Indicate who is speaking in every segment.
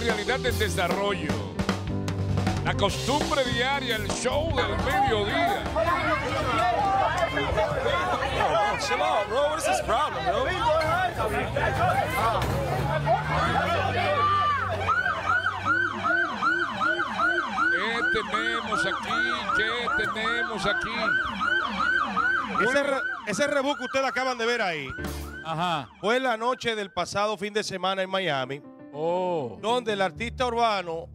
Speaker 1: realidad en desarrollo. La costumbre diaria, el show del mediodía.
Speaker 2: Chill out, bro. What is this problem, bro?
Speaker 1: ¿Qué tenemos aquí? ¿Qué tenemos aquí?
Speaker 3: Ese, re- ese rebú que ustedes acaban de ver ahí
Speaker 1: Ajá.
Speaker 3: fue la noche del pasado fin de semana en Miami,
Speaker 1: Oh.
Speaker 3: donde el artista urbano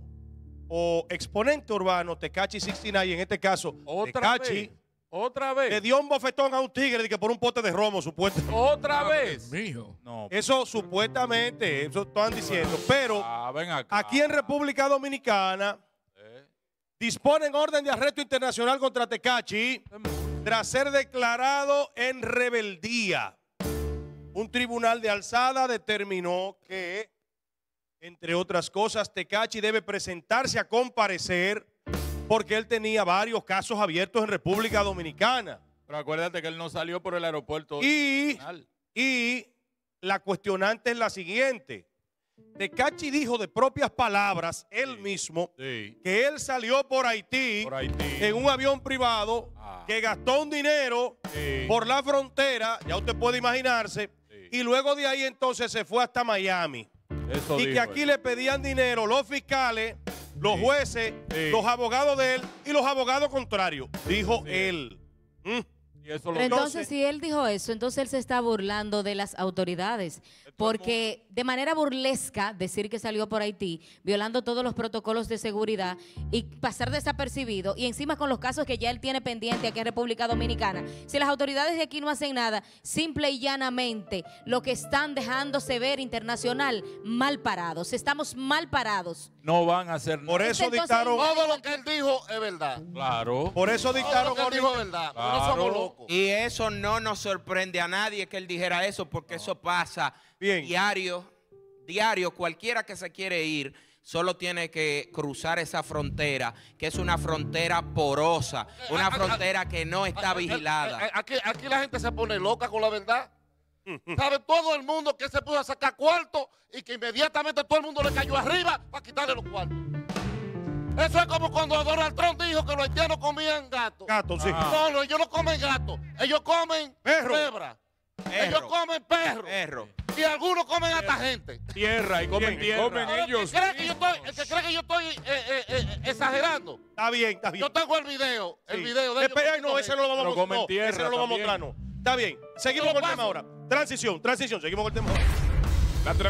Speaker 3: o exponente urbano, Tecachi 69, en este caso,
Speaker 1: Otra
Speaker 3: Tecachi,
Speaker 1: vez. Otra
Speaker 3: le
Speaker 1: vez.
Speaker 3: dio un bofetón a un tigre de que por un pote de romo, supuestamente.
Speaker 1: Otra vez.
Speaker 4: Mijo.
Speaker 1: No.
Speaker 3: Eso supuestamente, eso están diciendo. Pero
Speaker 1: Ah, ven acá.
Speaker 3: aquí en República Dominicana disponen orden de arresto internacional contra Tecachi tras ser declarado en rebeldía. Un tribunal de alzada determinó que, entre otras cosas, Tecachi debe presentarse a comparecer porque él tenía varios casos abiertos en República Dominicana.
Speaker 4: Pero acuérdate que él no salió por el aeropuerto.
Speaker 3: Y, y la cuestionante es la siguiente. Tecachi dijo de propias palabras, él mismo,
Speaker 4: Sí.
Speaker 3: que él salió por Haití,
Speaker 4: Por Haití.
Speaker 3: en un avión privado,
Speaker 4: Ah.
Speaker 3: que gastó un dinero
Speaker 4: Sí.
Speaker 3: por la frontera, ya usted puede imaginarse, y luego de ahí entonces se fue hasta Miami.
Speaker 4: Eso
Speaker 3: y que aquí le pedían dinero los fiscales, los
Speaker 4: Sí.
Speaker 3: jueces,
Speaker 4: Sí.
Speaker 3: los abogados de él y los abogados contrarios, dijo
Speaker 4: Sí.
Speaker 3: él. Mm.
Speaker 4: Y eso lo
Speaker 5: Pero
Speaker 3: Entonces-
Speaker 5: si él dijo eso, entonces él se está burlando de las autoridades. Porque de manera burlesca decir que salió por Haití, violando todos los protocolos de seguridad y pasar desapercibido, y encima con los casos que ya él tiene pendiente aquí en República Dominicana. Si las autoridades de aquí no hacen nada, simple y llanamente, lo que están dejándose ver internacional, mal parados. Estamos mal parados.
Speaker 4: no van a hacer nada.
Speaker 3: Por eso
Speaker 5: Entonces,
Speaker 3: dictaron,
Speaker 6: Todo lo que él dijo es verdad.
Speaker 4: Claro.
Speaker 3: por eso
Speaker 6: Todo lo
Speaker 3: dictaron
Speaker 6: que él dijo es verdad.
Speaker 4: Claro.
Speaker 6: No somos locos.
Speaker 7: Y eso no nos sorprende a nadie que él dijera eso, porque eso pasa
Speaker 3: Bien.
Speaker 7: diario, diario. Cualquiera que se quiere ir solo tiene que cruzar esa frontera, que es una frontera porosa, una frontera que no está
Speaker 6: Eh, eh,
Speaker 7: vigilada.
Speaker 6: Aquí, aquí la gente se pone loca con la verdad. ¿Sabe todo el mundo que se pudo sacar cuartos y que inmediatamente todo el mundo le cayó arriba para quitarle los cuartos? Eso es como cuando Donald Trump dijo que los haitianos comían gatos.
Speaker 3: Gato, sí.
Speaker 4: Ah.
Speaker 6: No, no, ellos no comen gatos. Ellos comen
Speaker 3: Perro.
Speaker 6: cebra. Ellos
Speaker 7: Perro.
Speaker 6: comen perros.
Speaker 7: Perro.
Speaker 6: Y algunos comen hasta gente.
Speaker 4: Tierra y comen tierra.
Speaker 1: comen
Speaker 6: Ahora, el, que
Speaker 1: ellos
Speaker 6: cree que yo estoy, el que cree que yo estoy eh, eh, eh, exagerando.
Speaker 3: Está bien, está bien.
Speaker 6: Yo tengo el video. El
Speaker 3: Sí.
Speaker 6: video de ellos
Speaker 3: Espera, ay, no, ese no lo vamos a no,
Speaker 4: tierra
Speaker 3: ese no lo vamos a mostrar, no. Está bien. Seguimos con el tema ahora. Transición, transición. Seguimos con el tema.
Speaker 1: La tra-